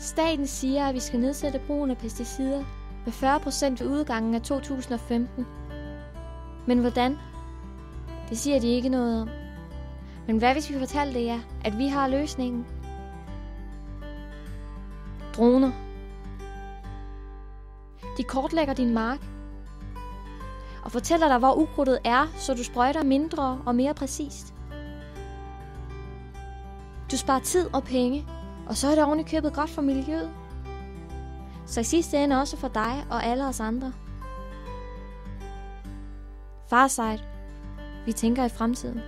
Staten siger, at vi skal nedsætte brugen af pesticider med 40% ved udgangen af 2015. Men hvordan? Det siger de ikke noget om. Men hvad hvis vi fortalte jer, at vi har løsningen? Droner. De kortlægger din mark og fortæller dig, hvor ukrudtet er, så du sprøjter mindre og mere præcist. Du sparer tid og penge, og så er det oven købet godt for miljøet. Så i sidste ende også for dig og alle os andre. Farsight. Vi tænker i fremtiden.